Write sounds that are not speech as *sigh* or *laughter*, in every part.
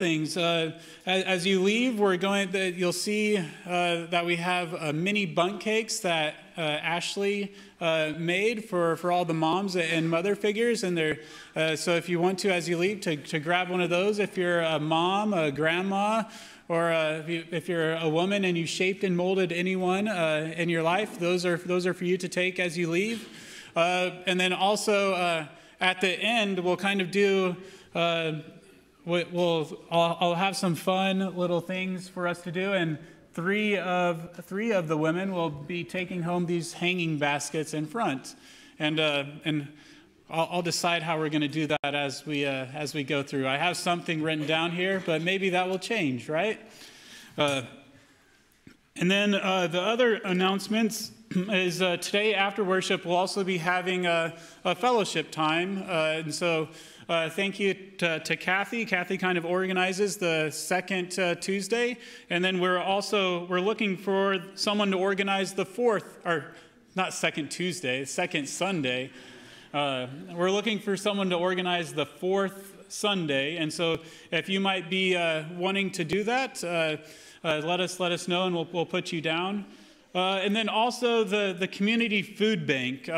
things. Uh, as, as, you leave, we're going. You'll see uh, that we have uh, mini Bundt cakes that uh, Ashley uh, made for, for all the moms and mother figures, and they're uh, so if you want to, as you leave, to, to grab one of those. If you're a mom, a grandma, or if, you, are a woman and you shaped and molded anyone in your life, those are those are for you to take as you leave. and then also at the end, we'll kind of do we'll, I'll, I'll have some fun little things for us to do, and three of three of the women will be taking home these hanging baskets in front, and uh, and I'll, I'll, decide how we're going to do that as we uh, as we go through. I have something written down here, but maybe that will change, right? Uh, and then uh, the other announcements *clears throat* is uh, today after worship we'll also be having a, a fellowship time, uh, and so. Uh, thank you to, to, Kathy. Kathy kind of organizes the second uh, Tuesday, and then we're also we're looking for someone to organize the fourth, or not second Tuesday, second Sunday. Uh, we're looking for someone to organize the fourth Sunday, and so if you might be uh, wanting to do that, uh, uh, let us let us know, and we'll we'll put you down. and then also the the community food bank.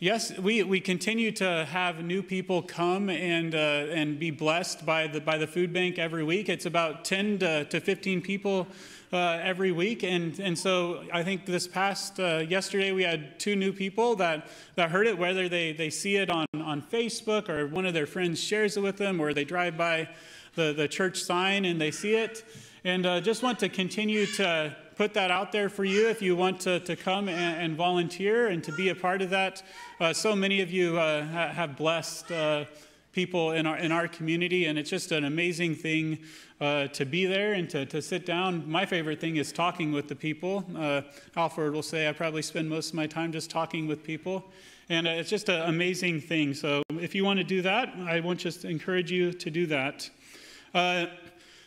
Yes, we, we continue to have new people come and, uh, and be blessed by the, by the food bank every week. It's about 10 to, to 15 people uh, every week. And, and so I think this past, uh, yesterday, we had two new people that, that heard it, whether they, they see it on, on Facebook or one of their friends shares it with them or they drive by the, the church sign and they see it. And uh, just want to continue to put that out there for you if you want to, to come and, and volunteer and to be a part of that. Uh, so many of you uh, have blessed uh, people in our, in our community, and it's just an amazing thing uh, to be there and to, to sit down. My favorite thing is talking with the people. Uh, Alfred will say I probably spend most of my time just talking with people. And uh, it's just an amazing thing. So if you want to do that, I want just encourage you to do that.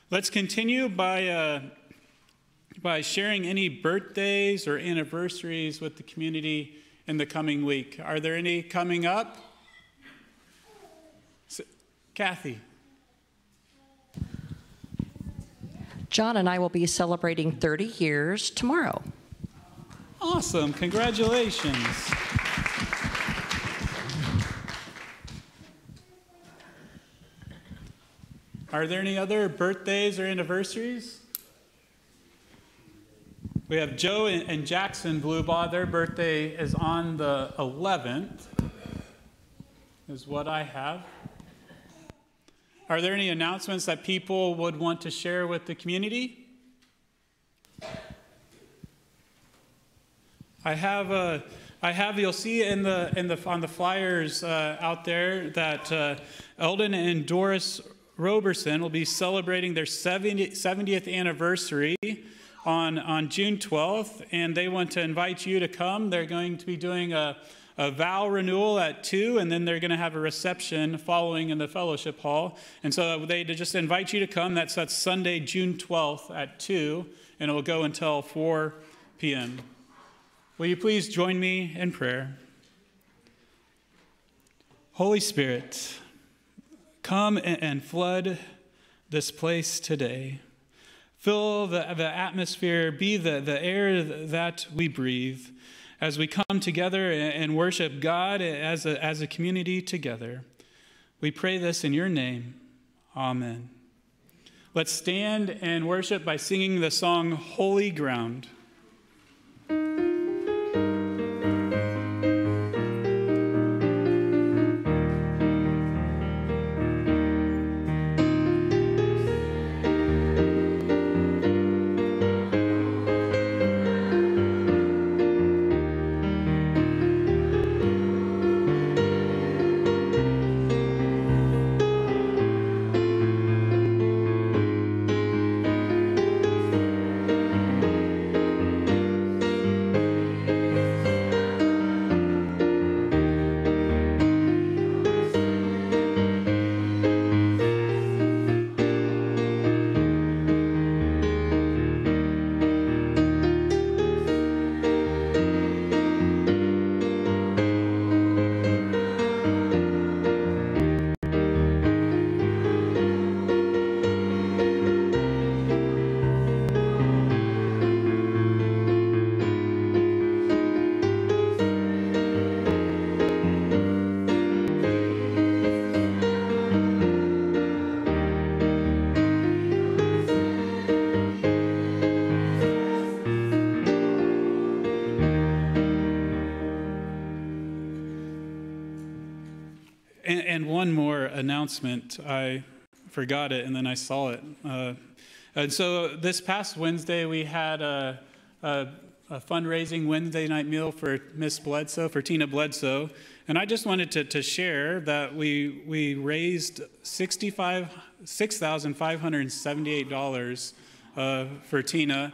let's continue by by sharing any birthdays or anniversaries with the community in the coming week. Are there any coming up? So, Kathy. John and I will be celebrating 30 years tomorrow. Awesome. Congratulations. Are there any other birthdays or anniversaries? We have Joe and Jackson Bluebaugh. Their birthday is on the 11th, is what I have. Are there any announcements that people would want to share with the community? I have a, I have. You'll see in the in the on the flyers uh, out there that uh, Eldon and Doris Roberson will be celebrating their 70, 70th anniversary on, on June 12th, and they want to invite you to come. They're going to be doing a, a vow renewal at 2, and then they're going to have a reception following in the fellowship hall. And so they just invite you to come. That's, that's Sunday, June 12th at 2, and it will go until 4 p.m. Will you please join me in prayer? Holy Spirit, come and flood this place today. Fill the, the atmosphere, be the, the air that we breathe as we come together and worship God as a, as a community together. We pray this in your name. Amen. Let's stand and worship by singing the song Holy Ground. Our announcement. I forgot it and then I saw it. Uh, and so this past Wednesday, we had a, a, a, fundraising Wednesday night meal for Miss Bledsoe, for Tina Bledsoe. And I just wanted to, to share that we, we raised $6,578 uh, for Tina.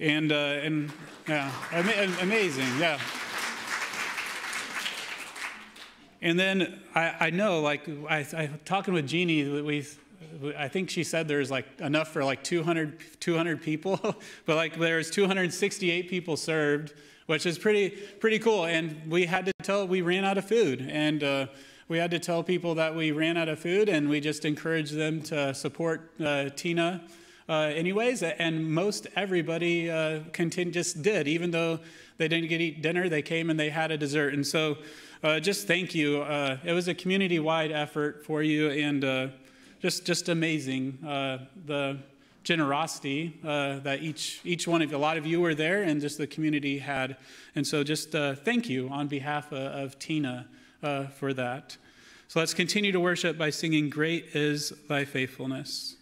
And, uh, and yeah, amazing, yeah. And then I, I know, like, I, I talking with Jeannie, we I think she said there's like enough for like 200, 200 people, *laughs* but like there's 268 people served, which is pretty, pretty cool. And we had to tell, we ran out of food. And uh, we had to tell people that we ran out of food, and we just encouraged them to support uh, Tina. Uh, anyways, and most everybody uh, just did, even though they didn't get to eat dinner, they came and they had a dessert. And so, uh, just thank you. Uh, it was a community-wide effort for you, and uh, just just amazing uh, the generosity that each each one of you, a lot of you were there and just the community had and so just thank you on behalf of, of tina for that so let's continue to worship by singing great is thy faithfulness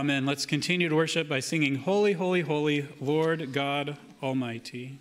Amen. Let's continue to worship by singing Holy, Holy, Holy, Lord God Almighty.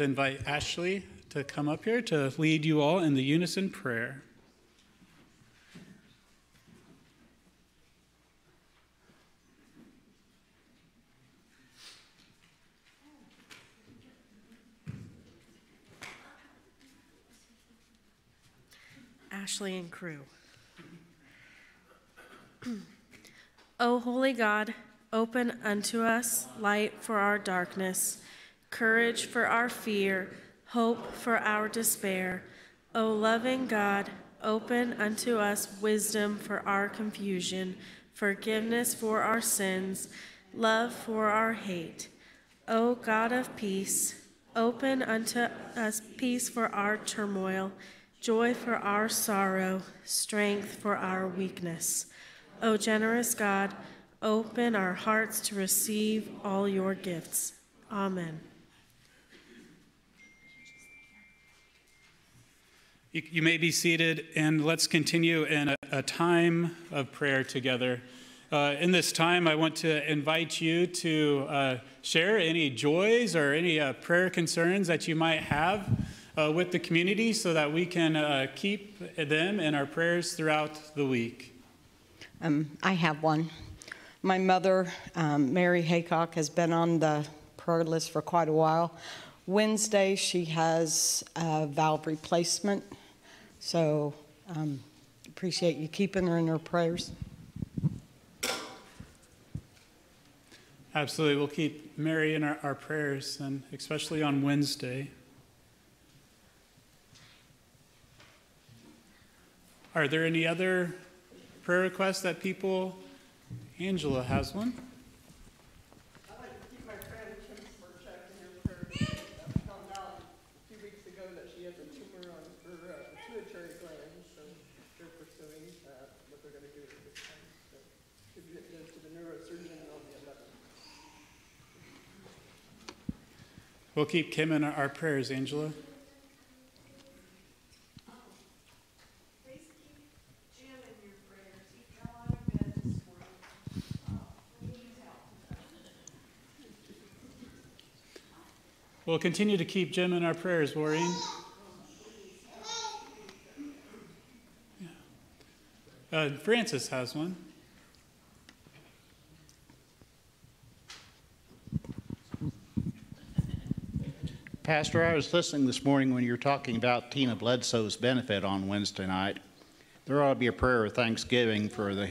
To invite Ashley to come up here to lead you all in the unison prayer. Ashley and crew. *clears throat* o holy God, open unto us light for our darkness, courage for our fear, hope for our despair. O loving God, open unto us wisdom for our confusion, forgiveness for our sins, love for our hate. O God of peace, open unto us peace for our turmoil joy for our sorrow, strength for our weakness. O generous God, open our hearts to receive all your gifts. Amen. You, may be seated, and let's continue in a, a time of prayer together. Uh, in this time, I want to invite you to uh, share any joys or any uh, prayer concerns that you might have uh, with the community so that we can uh, keep them in our prayers throughout the week? Um, I have one. My mother, um, Mary Haycock, has been on the prayer list for quite a while. Wednesday, she has a valve replacement, so um, appreciate you keeping her in her prayers. Absolutely. We'll keep Mary in our, our prayers, and especially on Wednesday. Are there any other prayer requests that people? Angela has one. I'd like to keep my friend Kim Smirchek in your prayers. I found out a few weeks ago that she has a tumor on her uh, pituitary gland, so they're pursuing uh, what they're going to do at this time. So should get this to the neurosurgeon on the 11th. We'll keep Kim in our prayers, Angela. We'll continue to keep Jim in our prayers, Maureen. Uh, Francis has one. Pastor, I was listening this morning when you were talking about Tina Bledsoe's benefit on Wednesday night. There ought to be a prayer of thanksgiving for the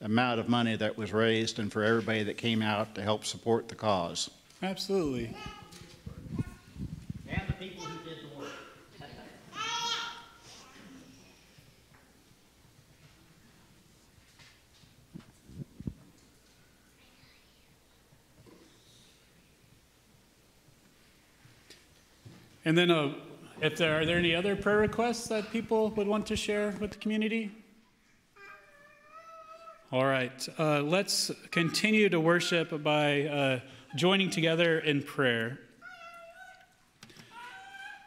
amount of money that was raised and for everybody that came out to help support the cause. Absolutely. And then, uh, if there are there any other prayer requests that people would want to share with the community? All right, uh, let's continue to worship by uh, joining together in prayer.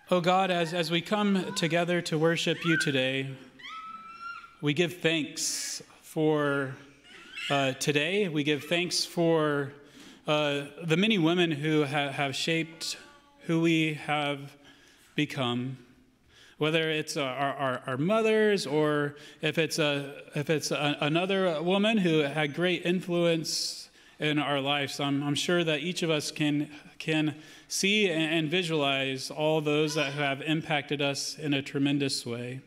Oh God, as, as we come together to worship you today, we give thanks for uh, today. We give thanks for uh, the many women who ha- have shaped who we have become, whether it's our, our, our mothers or if it's, a, if it's a, another woman who had great influence in our lives. I'm, I'm sure that each of us can, can see and visualize all those that have impacted us in a tremendous way.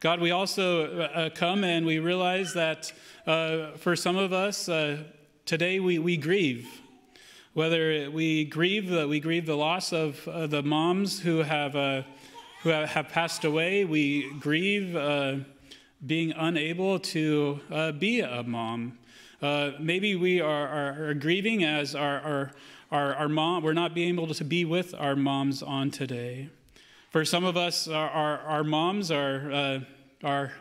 God, we also uh, come and we realize that uh, for some of us, uh, today we, we grieve whether we grieve we grieve the loss of uh, the moms who have uh, who have passed away. We grieve uh, being unable to uh, be a mom. Uh, maybe we are, are, are, grieving as our, our, our, our, mom, we're not being able to be with our moms on today. For some of us, our, our, our moms are, uh, are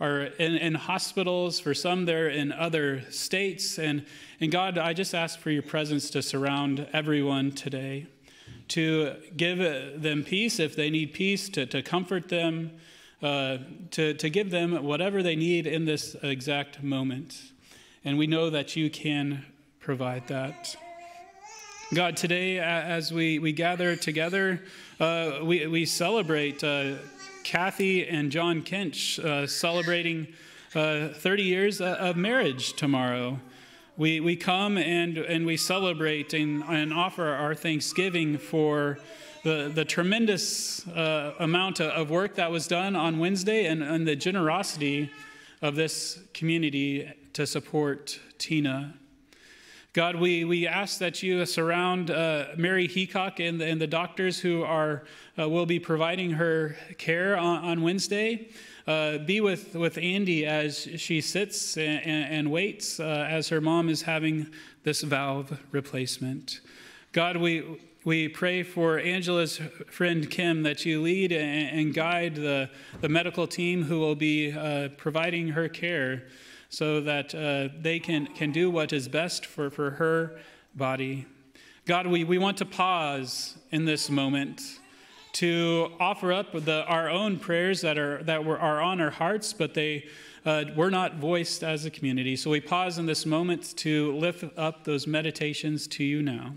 are in, in hospitals, for some, they're in other states. And, and God, I just ask for your presence to surround everyone today, to give them peace if they need peace, to, to comfort them, uh, to, to give them whatever they need in this exact moment. And we know that you can provide that. God, today as we, we gather together, uh, we, we celebrate uh, Kathy and John Kinch uh, celebrating uh, 30 years of marriage tomorrow. We, we come and, and we celebrate and, and offer our thanksgiving for the, the tremendous uh, amount of work that was done on Wednesday and, and the generosity of this community to support Tina. God, we, we ask that you surround uh, Mary Heacock and the, and the doctors who are, uh, will be providing her care on, on Wednesday. Uh, be with, with Andy as she sits and, and waits uh, as her mom is having this valve replacement. God, we, we pray for Angela's friend Kim that you lead and guide the, the medical team who will be uh, providing her care so that uh, they can, can do what is best for, for her body. God, we, we want to pause in this moment to offer up the, our own prayers that, are, that were, are on our hearts, but they uh, were not voiced as a community. So we pause in this moment to lift up those meditations to you now.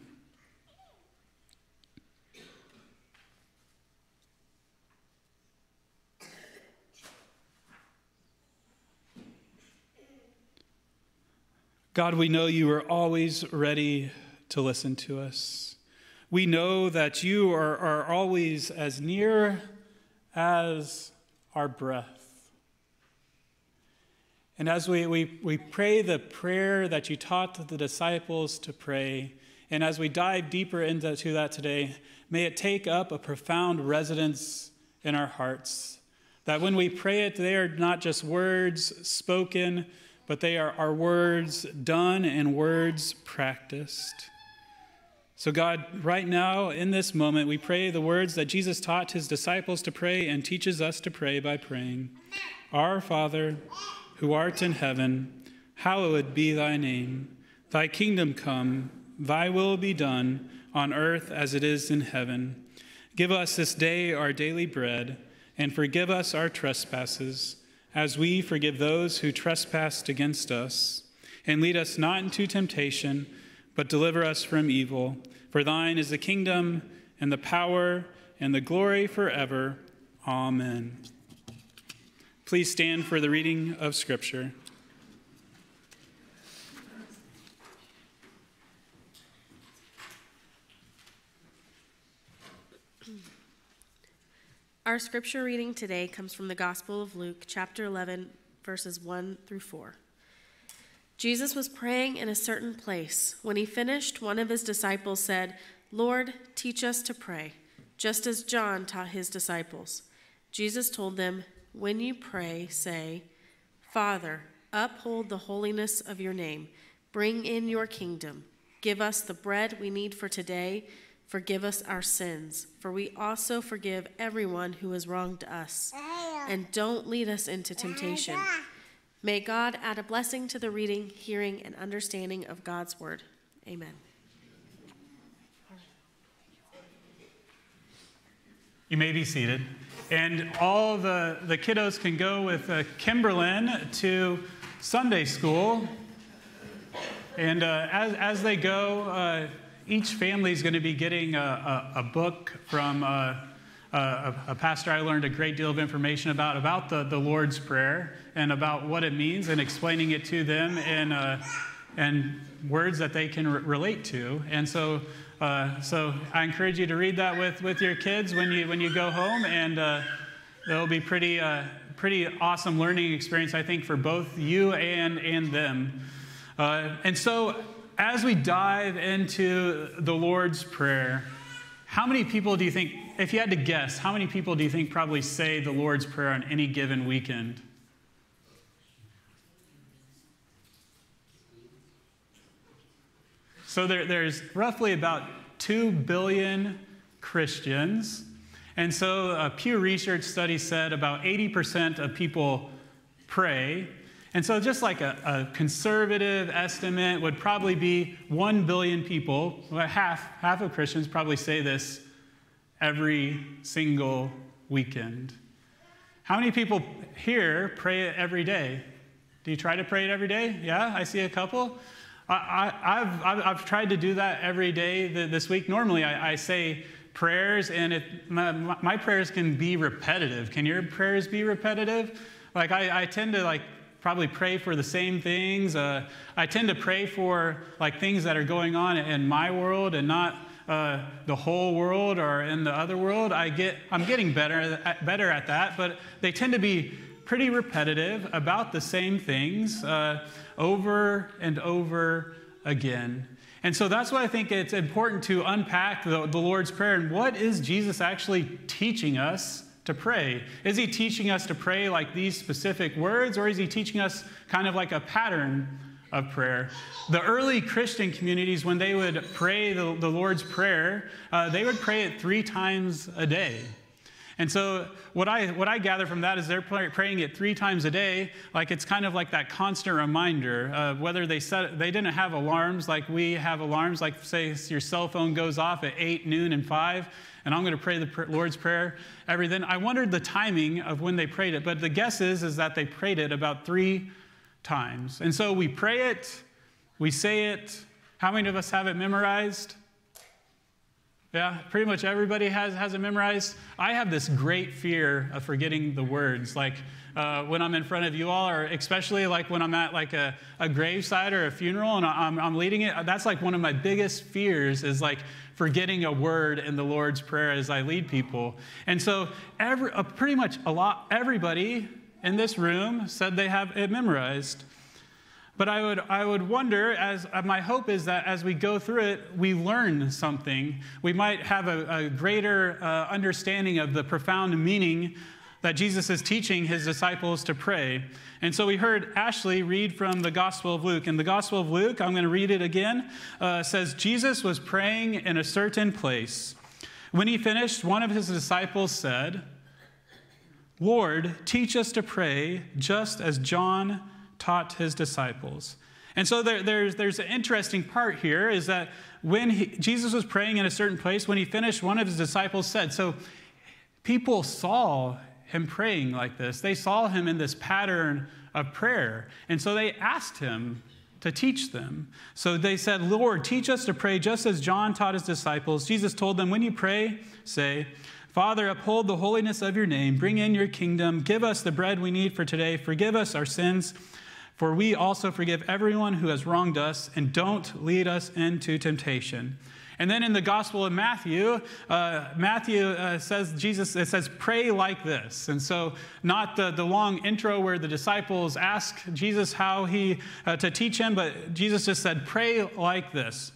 God, we know you are always ready to listen to us. We know that you are, are always as near as our breath. And as we, we, we pray the prayer that you taught the disciples to pray, and as we dive deeper into that today, may it take up a profound residence in our hearts. That when we pray it, they are not just words spoken, but they are our words done and words practiced. So, God, right now, in this moment, we pray the words that Jesus taught his disciples to pray and teaches us to pray by praying Our Father, who art in heaven, hallowed be thy name. Thy kingdom come, thy will be done, on earth as it is in heaven. Give us this day our daily bread, and forgive us our trespasses as we forgive those who trespass against us. And lead us not into temptation, but deliver us from evil. For thine is the kingdom, and the power, and the glory forever. Amen. Please stand for the reading of Scripture. Our scripture reading today comes from the Gospel of Luke, chapter 11, verses 1 through 4. Jesus was praying in a certain place. When he finished, one of his disciples said, Lord, teach us to pray, just as John taught his disciples. Jesus told them, When you pray, say, Father, uphold the holiness of your name, bring in your kingdom, give us the bread we need for today Forgive us our sins, for we also forgive everyone who has wronged us. And don't lead us into temptation. May God add a blessing to the reading, hearing, and understanding of God's word. Amen. You may be seated. And all the, the kiddos can go with uh, Kimberlyn to Sunday school. And uh, as, as they go, uh, each family is going to be getting a, a, a book from uh, a, a, pastor I learned a great deal of information about, about the, the Lord's Prayer and about what it means and explaining it to them in, uh, in words that they can relate to. And so, uh, so I encourage you to read that with, with your kids when you, when you go home, and uh, it'll be pretty, uh, pretty awesome learning experience, I think, for both you and, and them. Uh, and so as we dive into the Lord's Prayer, how many people do you think, if you had to guess, how many people do you think probably say the Lord's Prayer on any given weekend? So there, there's roughly about 2 billion Christians. And so a Pew Research study said about 80% of people pray, and so, just like a, a, conservative estimate would probably be 1 billion people, half, half of Christians probably say this every single weekend. How many people here pray it every day? Do you try to pray it every day? Yeah, I see a couple. I, have I've, I've tried to do that every day this week. Normally, I, I say prayers, and it, my, my, prayers can be repetitive. Can your prayers be repetitive? Like, I, I tend to, like, probably pray for the same things. Uh, I tend to pray for, like, things that are going on in my world and not uh, the whole world or in the other world. I get, I'm getting better at, better at that, but they tend to be pretty repetitive about the same things uh, over and over again. And so that's why I think it's important to unpack the, the Lord's Prayer and what is Jesus actually teaching us to pray? Is he teaching us to pray like these specific words, or is he teaching us kind of like a pattern of prayer? The early Christian communities, when they would pray the, the Lord's Prayer, uh, they would pray it three times a day. And so, what I, what I gather from that is they're praying it three times a day, like it's kind of like that constant reminder. Uh, whether they set, they didn't have alarms like we have alarms, like say your cell phone goes off at 8, noon, and 5, and I'm going to pray the Lord's Prayer every then. I wondered the timing of when they prayed it, but the guess is, is that they prayed it about three times. And so we pray it, we say it. How many of us have it memorized? Yeah, pretty much everybody has, has it memorized. I have this great fear of forgetting the words. Like uh, when I'm in front of you all, or especially like when I'm at like a, a graveside or a funeral and I'm, I'm leading it, that's like one of my biggest fears is like forgetting a word in the Lord's Prayer as I lead people. And so every, uh, pretty much a lot, everybody in this room said they have it memorized. But I would, I would wonder, as uh, my hope is that as we go through it, we learn something. We might have a, a greater uh, understanding of the profound meaning that Jesus is teaching his disciples to pray. And so we heard Ashley read from the Gospel of Luke. In the Gospel of Luke, I'm going to read it again, uh, says, Jesus was praying in a certain place. When he finished, one of his disciples said, Lord, teach us to pray just as John taught his disciples. And so there, there's, there's an interesting part here is that when he, Jesus was praying in a certain place, when he finished, one of his disciples said, So people saw him praying like this. They saw him in this pattern of prayer. And so they asked him to teach them. So they said, Lord, teach us to pray just as John taught his disciples. Jesus told them, When you pray, say, Father, uphold the holiness of your name. Bring in your kingdom. Give us the bread we need for today. Forgive us our sins for we also forgive everyone who has wronged us, and don't lead us into temptation. And then in the Gospel of Matthew, uh, Matthew uh, says, Jesus, it says, pray like this. And so, not the, the long intro where the disciples ask Jesus how he, uh, to teach him, but Jesus just said, pray like this.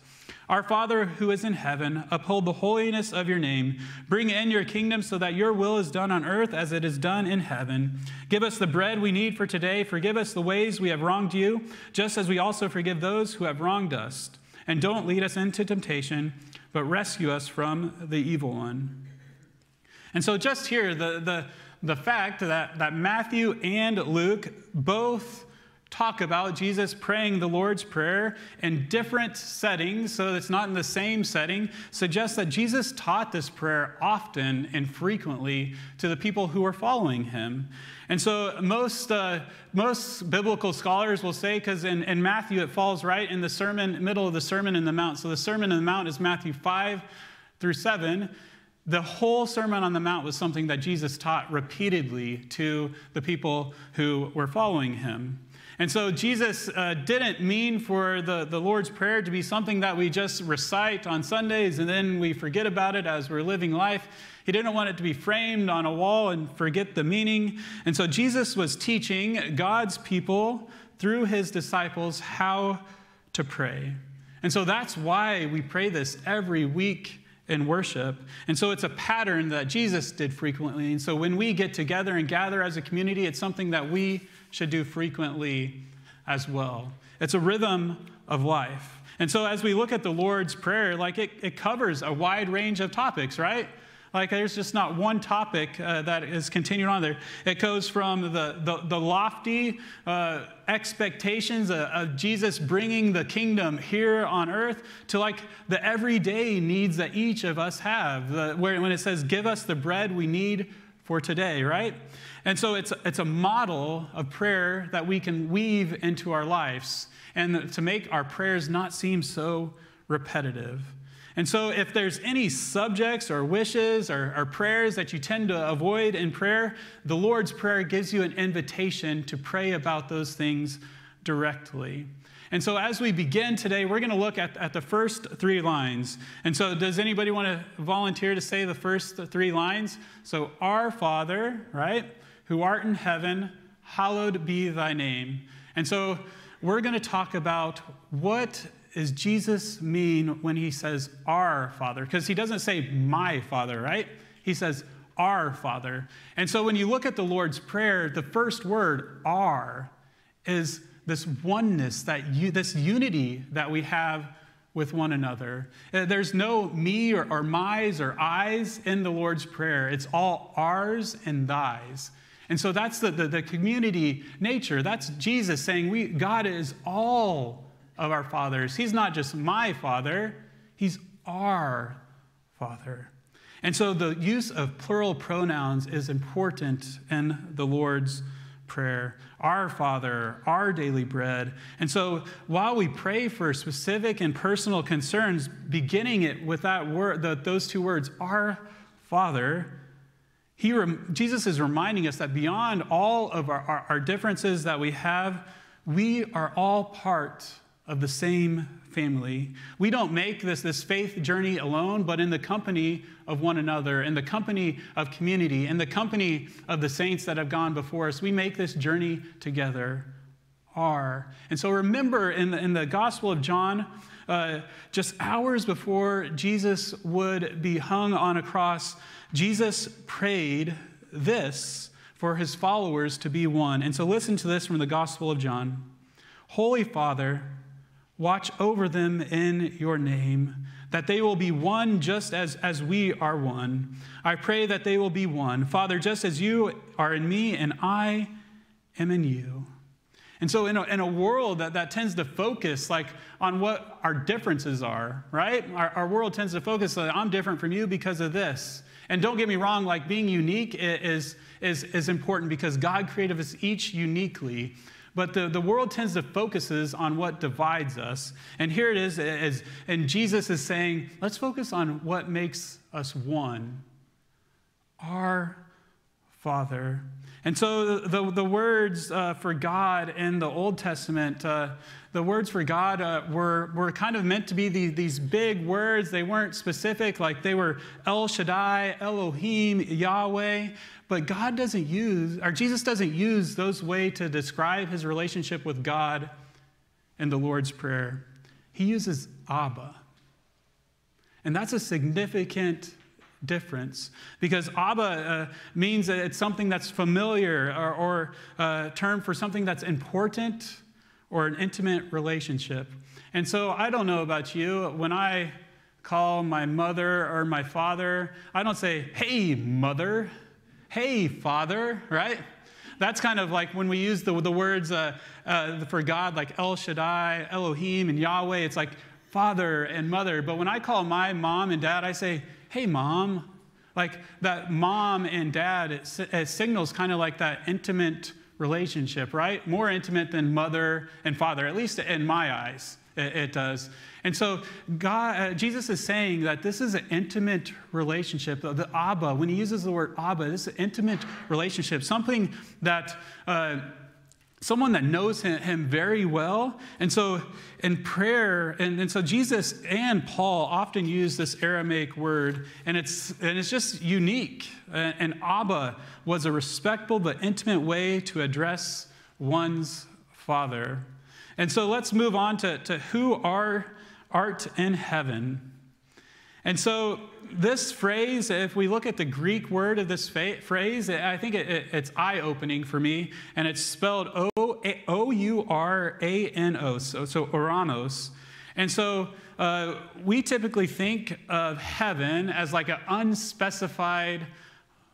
Our Father who is in heaven, uphold the holiness of your name. Bring in your kingdom so that your will is done on earth as it is done in heaven. Give us the bread we need for today. Forgive us the ways we have wronged you, just as we also forgive those who have wronged us. And don't lead us into temptation, but rescue us from the evil one. And so, just here, the, the, the fact that, that Matthew and Luke both talk about Jesus praying the Lord's Prayer in different settings, so it's not in the same setting, suggests that Jesus taught this prayer often and frequently to the people who were following him. And so most, uh, most biblical scholars will say, because in, in Matthew it falls right in the sermon, middle of the Sermon in the Mount. So the Sermon in the Mount is Matthew 5 through 7 the whole Sermon on the Mount was something that Jesus taught repeatedly to the people who were following him. And so Jesus uh, didn't mean for the, the Lord's Prayer to be something that we just recite on Sundays and then we forget about it as we're living life. He didn't want it to be framed on a wall and forget the meaning. And so Jesus was teaching God's people through his disciples how to pray. And so that's why we pray this every week in worship. And so it's a pattern that Jesus did frequently. And so when we get together and gather as a community, it's something that we should do frequently as well. It's a rhythm of life. And so as we look at the Lord's Prayer, like it, it covers a wide range of topics, right? Like there's just not one topic uh, that is continued on there. It goes from the, the, the lofty uh, expectations of, of, Jesus bringing the kingdom here on earth to like the everyday needs that each of us have. The, where, when it says, give us the bread we need for today, right? And so it's, it's a model of prayer that we can weave into our lives and to make our prayers not seem so repetitive. And so, if there's any subjects or wishes or, or, prayers that you tend to avoid in prayer, the Lord's Prayer gives you an invitation to pray about those things directly. And so, as we begin today, we're going to look at, at the first three lines. And so, does anybody want to volunteer to say the first three lines? So, Our Father, right, who art in heaven, hallowed be thy name. And so, we're going to talk about what does Jesus mean when he says our Father? Because he doesn't say my Father, right? He says our Father. And so when you look at the Lord's Prayer, the first word, our, is this oneness, that you, this unity that we have with one another. Uh, there's no me or, or my's or I's in the Lord's Prayer. It's all ours and thy's. And so that's the, the, the community nature. That's Jesus saying we, God is all of our fathers. He's not just my father, he's our father. And so the use of plural pronouns is important in the Lord's prayer. Our Father, our daily bread. And so while we pray for specific and personal concerns, beginning it with that word, the, those two words, our Father, he, Jesus is reminding us that beyond all of our, our, our differences that we have, we are all part of the same family. We don't make this, this faith journey alone, but in the company of one another, in the company of community, in the company of the saints that have gone before us. We make this journey together. Are. And so remember in the, in the Gospel of John, uh, just hours before Jesus would be hung on a cross, Jesus prayed this for his followers to be one. And so listen to this from the Gospel of John Holy Father, Watch over them in your name, that they will be one just as, as we are one. I pray that they will be one. Father, just as you are in me and I am in you. And so, in a, in a world that, that tends to focus like on what our differences are, right? Our, our world tends to focus like, I'm different from you because of this. And don't get me wrong, like being unique is, is, is important because God created us each uniquely. But the, the world tends to focuses on what divides us. And here it is, is, and Jesus is saying, let's focus on what makes us one. Our Father. And so the, the, words uh, for God in the Old Testament, uh, the words for God uh, were, were kind of meant to be the, these big words. They weren't specific, like they were El Shaddai, Elohim, Yahweh. But God doesn't use, or Jesus doesn't use those way to describe his relationship with God in the Lord's Prayer. He uses Abba. And that's a significant difference because Abba uh, means that it's something that's familiar or, or a uh, term for something that's important or an intimate relationship. And so I don't know about you, when I call my mother or my father, I don't say, hey, mother hey, Father, right? That's kind of like when we use the, the words uh, uh, for God, like El Shaddai, Elohim, and Yahweh, it's like father and mother. But when I call my mom and dad, I say, hey, mom. Like that mom and dad, it, it signals kind of like that intimate relationship, right? More intimate than mother and father, at least in my eyes, it, it does. And so God, uh, Jesus is saying that this is an intimate relationship. The, the Abba, when he uses the word Abba, this is an intimate relationship, something that uh, someone that knows him, him, very well. And so in prayer, and, and so Jesus and Paul often use this Aramaic word, and it's, and it's just unique. And, and Abba was a respectful but intimate way to address one's father. And so let's move on to, to who are art in heaven. And so, this phrase, if we look at the Greek word of this phrase, I think it, it, it's eye opening for me, and it's spelled O U R A N O, so, so Oranos. And so, uh, we typically think of heaven as like an unspecified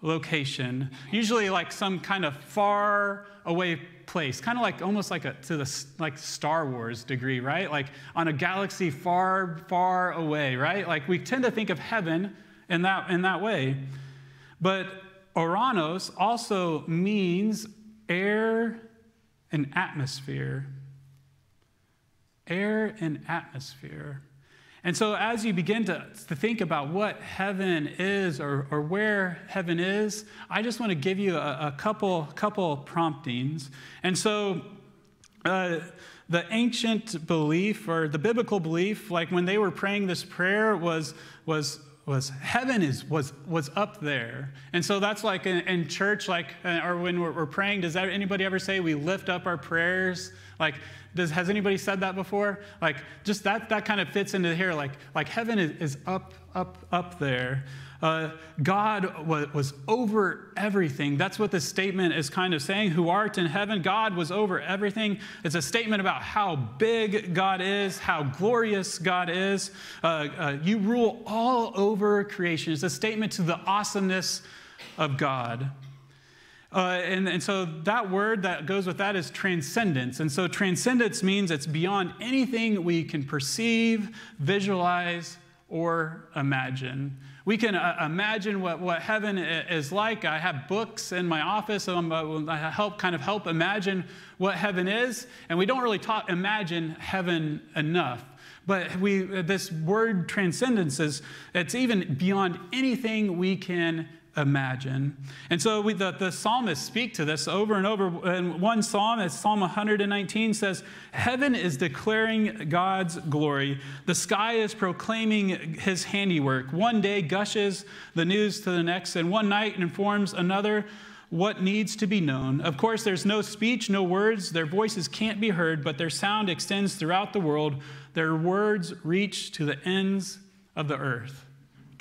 location, usually like some kind of far away place, kind of like almost like a to the like Star Wars degree, right? Like on a galaxy far, far away, right? Like we tend to think of heaven in that in that way. But Oranos also means air and atmosphere. Air and atmosphere. And so, as you begin to, to think about what heaven is or, or where heaven is, I just want to give you a, a couple, couple promptings. And so, uh, the ancient belief or the biblical belief, like when they were praying this prayer, was, was was heaven is was was up there. And so that's like in, in church like uh, or when we're, we're, praying does anybody ever say we lift up our prayers? Like does has anybody said that before? Like just that that kind of fits into here like like heaven is, is up up up there uh, God was, over everything. That's what this statement is kind of saying. Who art in heaven, God was over everything. It's a statement about how big God is, how glorious God is. Uh, uh, you rule all over creation. It's a statement to the awesomeness of God. Uh, and, and so that word that goes with that is transcendence. And so transcendence means it's beyond anything we can perceive, visualize, or imagine. We can uh, imagine what, what heaven is like. I have books in my office, so uh, I help kind of help imagine what heaven is, and we don't really talk imagine heaven enough. But we, this word transcendence is it's even beyond anything we can imagine. And so we, the, the psalmists speak to this over and over. And one psalm, it's Psalm 119, says, Heaven is declaring God's glory. The sky is proclaiming his handiwork. One day gushes the news to the next, and one night informs another what needs to be known. Of course, there's no speech, no words. Their voices can't be heard, but their sound extends throughout the world. Their words reach to the ends of the earth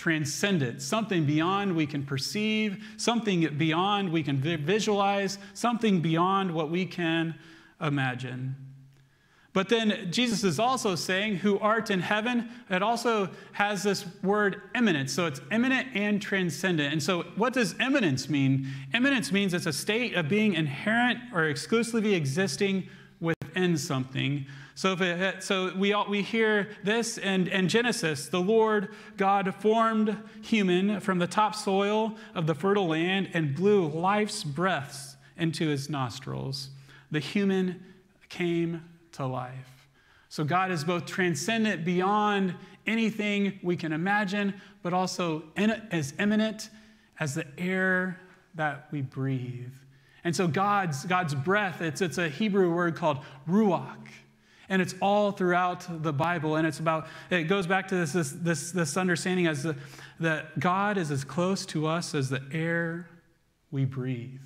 transcendent, something beyond we can perceive, something beyond we can visualize, something beyond what we can imagine. But then Jesus is also saying, Who art in heaven, it also has this word immanence. So it's immanent and transcendent. And so, what does immanence mean? Immanence means it's a state of being inherent or exclusively existing within something. So, it, so we, all, we hear this and, in Genesis the Lord God formed human from the topsoil of the fertile land and blew life's breaths into his nostrils. The human came to life. So God is both transcendent beyond anything we can imagine, but also as immanent as the air that we breathe. And so God's, God's breath, it's, it's a Hebrew word called ruach. And it's all throughout the Bible. And it's about, it goes back to this, this, this, this understanding as the, that God is as close to us as the air we breathe.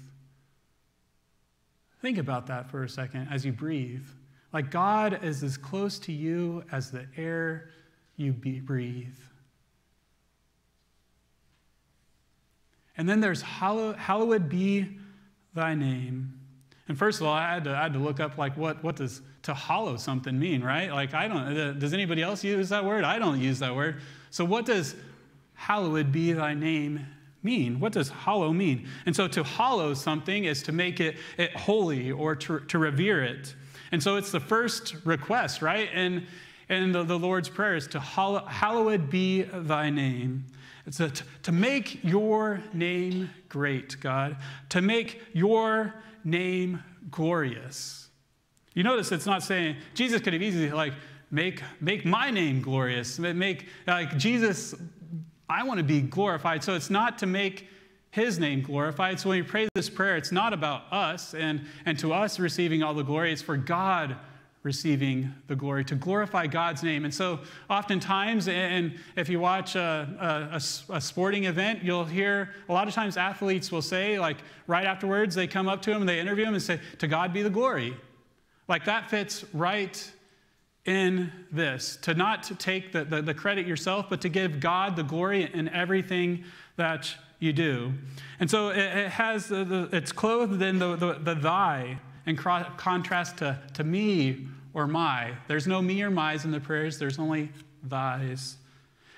Think about that for a second as you breathe. Like God is as close to you as the air you breathe. And then there's hallowed be thy name. And first of all, I had to, I had to look up like what, what does to hollow something mean, right? Like I don't, uh, does anybody else use that word? I don't use that word. So what does hallowed be thy name mean? What does hollow mean? And so to hollow something is to make it, it holy or to, to revere it. And so it's the first request, right? And, and the, the Lord's Prayer is to hallow, hallowed be thy name. It's a, to make your name great, God, to make your name glorious. You notice it's not saying, Jesus could have easily, like, make, make my name glorious. Make, like, Jesus, I want to be glorified. So it's not to make his name glorified. So when you pray this prayer, it's not about us and, and to us receiving all the glory, it's for God receiving the glory, to glorify God's name. And so, oftentimes, and if you watch a, a, a, sporting event, you'll hear a lot of times athletes will say, like, right afterwards, they come up to him and they interview him and say, To God be the glory. Like, that fits right in this to not take the, the, the credit yourself, but to give God the glory in everything that you do. And so, it, it has, the, the, it's clothed in the, the, the thy in contrast to, to me or my. There's no me or my's in the prayers, there's only thy's.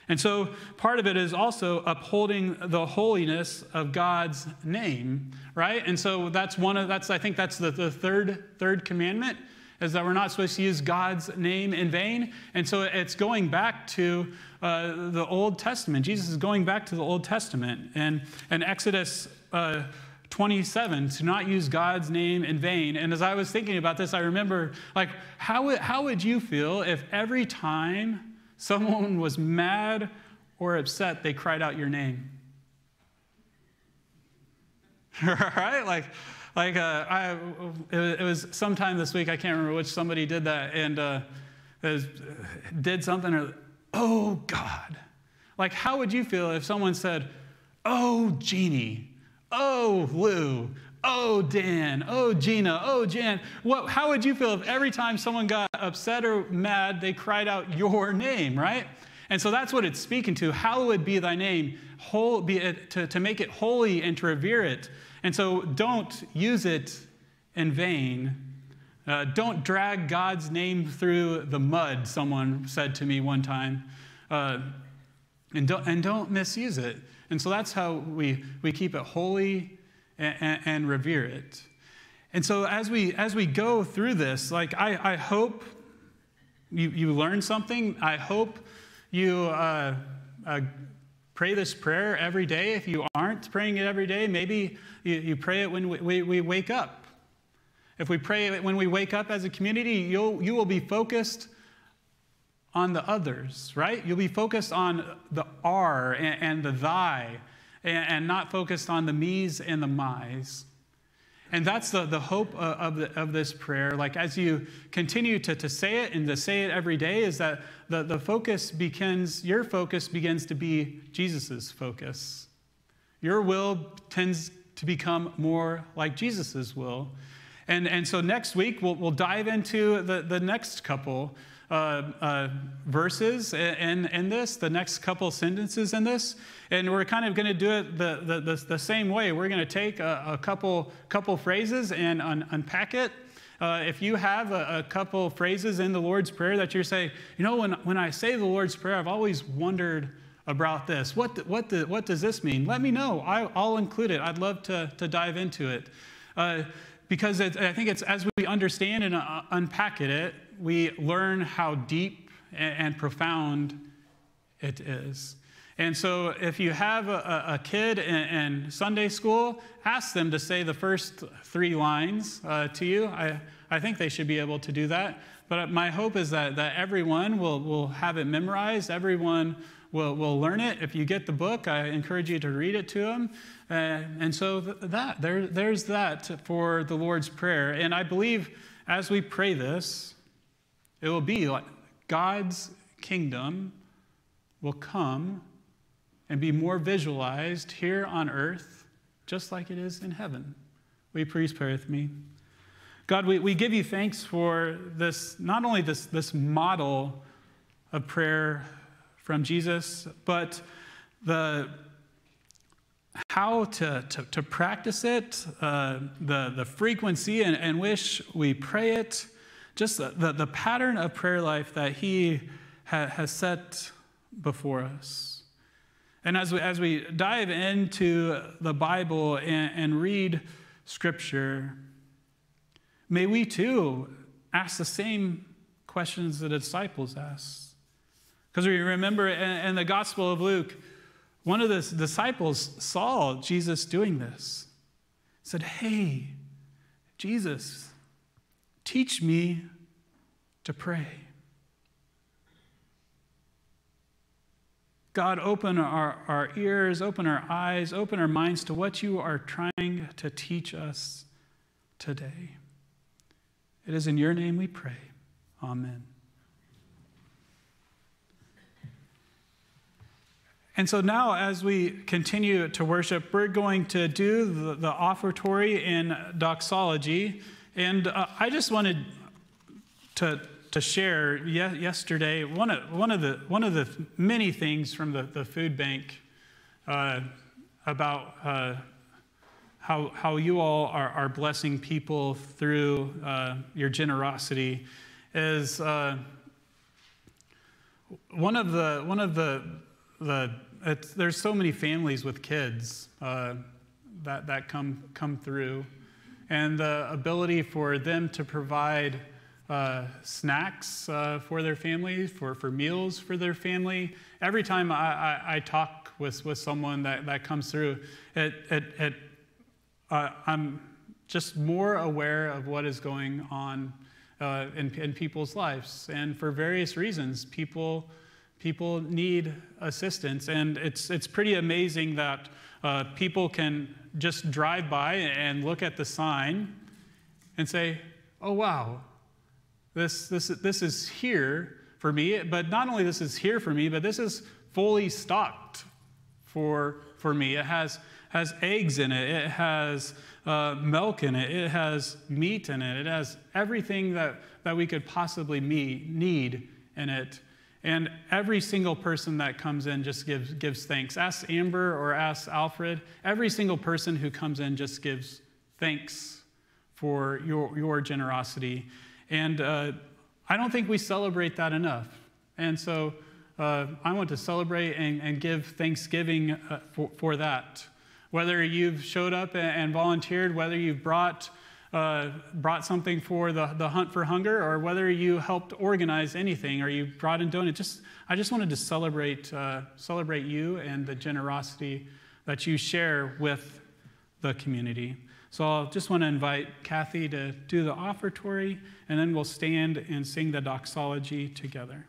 And so part of it is also upholding the holiness of God's name, right? And so that's one of that's I think that's the, the third third commandment is that we're not supposed to use God's name in vain. And so it's going back to uh, the Old Testament. Jesus is going back to the Old Testament. And, and Exodus uh, 27, to not use God's name in vain. And as I was thinking about this, I remember, like, how would, how would you feel if every time someone was mad or upset, they cried out your name? *laughs* right? Like, like uh, I, it, was sometime this week, I can't remember which somebody did that, and uh, was, did something, or, oh God. Like, how would you feel if someone said, oh Jeannie, oh Lou, oh Dan, oh Gina, oh Jan? What, how would you feel if every time someone got upset or mad, they cried out your name, right? And so that's what it's speaking to. Hallowed be thy name, whole, be it, to, to make it holy and to revere it. And so don't use it in vain. Uh, don't drag God's name through the mud, someone said to me one time. Uh, and, don't, and don't misuse it. And so that's how we, we keep it holy and, and, revere it. And so as we, as we go through this, like I, I hope you, you learn something. I hope you uh, uh, pray this prayer every day. If you aren't praying it every day, maybe you, you pray it when we, we, we, wake up. If we pray it when we wake up as a community, you'll, you will be focused on the others, right? You'll be focused on the R and, and the thy and, and, not focused on the me's and the my's. And that's the, the hope of, the, of this prayer. Like as you continue to, to say it and to say it every day, is that the, the focus begins, your focus begins to be Jesus' focus. Your will tends to become more like Jesus' will. And, and so next week, we'll, we'll dive into the, the next couple verses in, in this, the next couple sentences in this. And we're kind of going to do it the, the, the, the, same way. We're going to take a, a, couple, couple phrases and un, unpack it. Uh, if you have a, a, couple phrases in the Lord's Prayer that you're saying, you know, when, when I say the Lord's Prayer, I've always wondered about this. What, the, what, the, what does this mean? Let me know. I, will include it. I'd love to, to dive into it. Uh, because it, I think it's as we understand and uh, unpack it, we learn how deep and profound it is. And so, if you have a, a kid in, in, Sunday school, ask them to say the first three lines uh, to you. I, I think they should be able to do that. But my hope is that, that everyone will, will have it memorized, everyone will, will learn it. If you get the book, I encourage you to read it to them. Uh, and so, that, there, there's that for the Lord's Prayer. And I believe as we pray this, it will be like God's kingdom will come and be more visualized here on earth, just like it is in heaven. Will you pray with me? God, we, we give you thanks for this, not only this, this model of prayer from Jesus, but the how to, to, to practice it, uh, the, the frequency and, and which we pray it, just the, the, the pattern of prayer life that He ha, has set before us. And as we, as we dive into the Bible and, and read Scripture, may we too ask the same questions that the disciples asked. Because we remember in, in the Gospel of Luke, one of the disciples saw Jesus doing this. Said, Hey, Jesus, Teach me to pray. God, open our, our ears, open our eyes, open our minds to what you are trying to teach us today. It is in your name we pray. Amen. And so now, as we continue to worship, we're going to do the, the offertory in doxology. And uh, I just wanted to, to share ye- yesterday one of, one, of the, one of the many things from the, the food bank uh, about uh, how, how you all are, are blessing people through uh, your generosity is uh, one of the, one of the, the there's so many families with kids uh, that, that come, come through and the ability for them to provide uh, snacks uh, for their family, for, for meals for their family. Every time I, I, I talk with, with someone that, that comes through, it, it, it, uh, I'm just more aware of what is going on uh, in, in people's lives. And for various reasons, people, people need assistance. And it's, it's pretty amazing that uh, people can just drive by and look at the sign and say, oh, wow, this, this, this is here for me. But not only this is here for me, but this is fully stocked for, for me. It has, has eggs in it, it has uh, milk in it, it has meat in it, it has everything that, that we could possibly meet, need in it. And every single person that comes in just gives, gives thanks. Ask Amber or ask Alfred. Every single person who comes in just gives thanks for your, your generosity. And uh, I don't think we celebrate that enough. And so uh, I want to celebrate and, and give thanksgiving uh, for, for that. Whether you've showed up and volunteered, whether you've brought, uh, brought something for the, the hunt for hunger, or whether you helped organize anything or you brought in donuts, just, I just wanted to celebrate, uh, celebrate you and the generosity that you share with the community. So I just want to invite Kathy to do the offertory, and then we'll stand and sing the doxology together.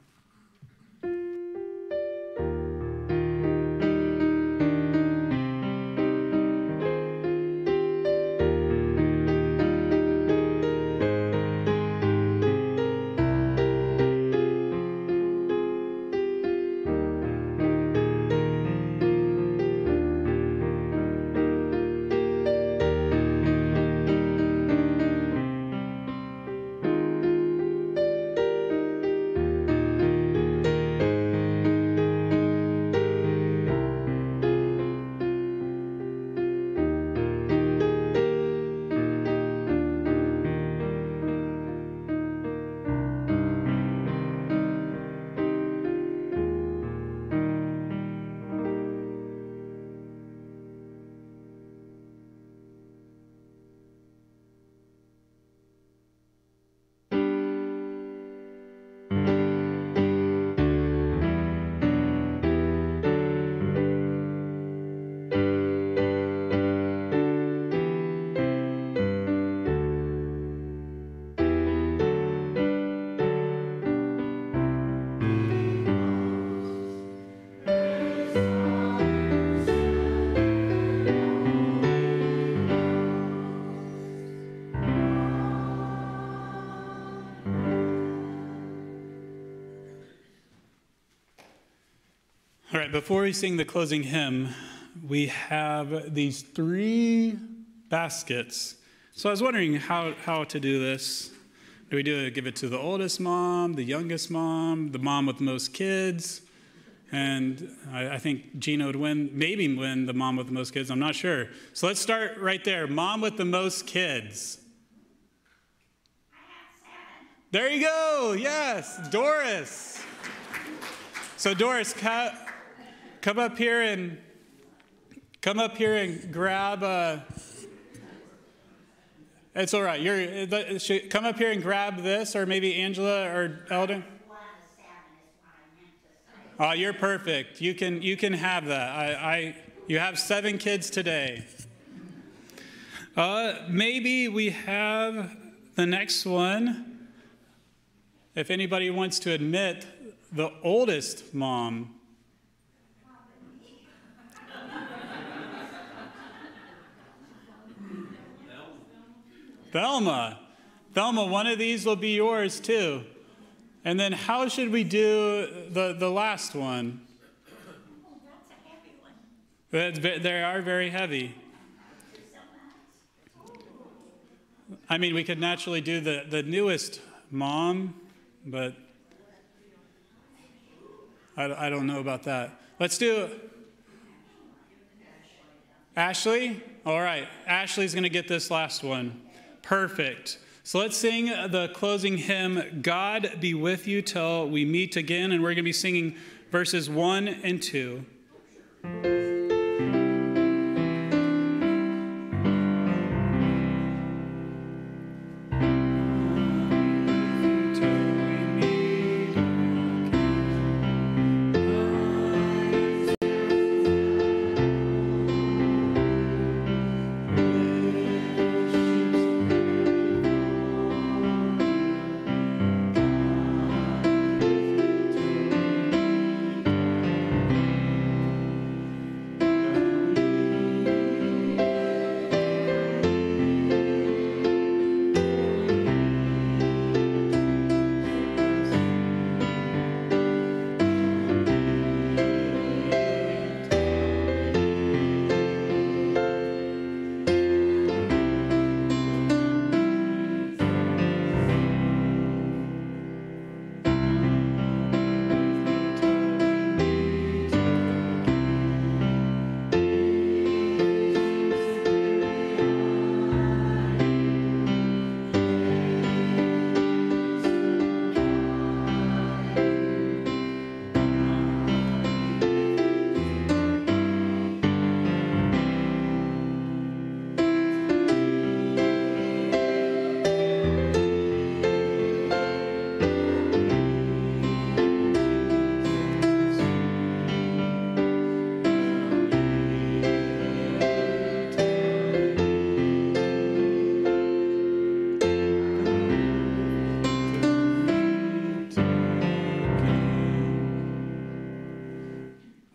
All right, before we sing the closing hymn, we have these three baskets. So I was wondering how, how to do this. Do we do it, give it to the oldest mom, the youngest mom, the mom with the most kids? And I, I think Gina would win, maybe win the mom with the most kids. I'm not sure. So let's start right there. Mom with the most kids. There you go. Yes, Doris. So Doris, Come up here and come up here and grab. Uh, it's all right. You're come up here and grab this, or maybe Angela or Eldon. Oh, you're perfect. You can you can have that. I, I you have seven kids today. Uh, maybe we have the next one. If anybody wants to admit the oldest mom Thelma. Thelma, one of these will be yours too. And then how should we do the, the last one? Oh, that's a heavy one. They are very heavy. I mean, we could naturally do the, the newest mom, but I, I don't know about that. Let's do Ashley. All right, Ashley's going to get this last one. Perfect. So let's sing the closing hymn, God be with you till we meet again. And we're going to be singing verses 1 and 2.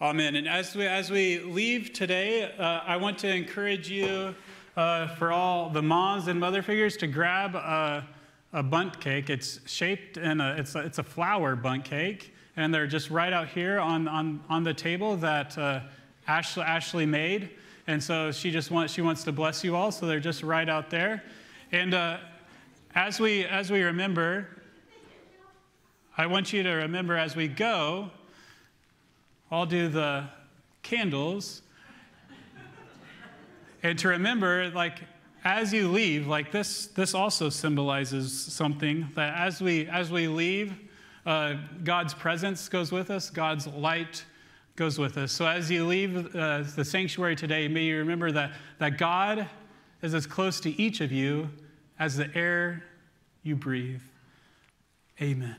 Amen. And as we, as we leave today, uh, I want to encourage you uh, for all the moms and mother figures to grab a, a Bundt cake. It's shaped in a, it's a, it's a flower Bundt cake, and they're just right out here on, on, on the table that uh, Ashley, Ashley made. And so she just wants, she wants to bless you all, so they're just right out there. And uh, as, we, as we remember, I want you to remember as we go, I'll do the candles. and to remember, like, as you leave, like this, this also symbolizes something that as we, as we leave, uh, God's presence goes with us, God's light goes with us. So as you leave uh, the sanctuary today, may you remember that, that God is as close to each of you as the air you breathe. Amen.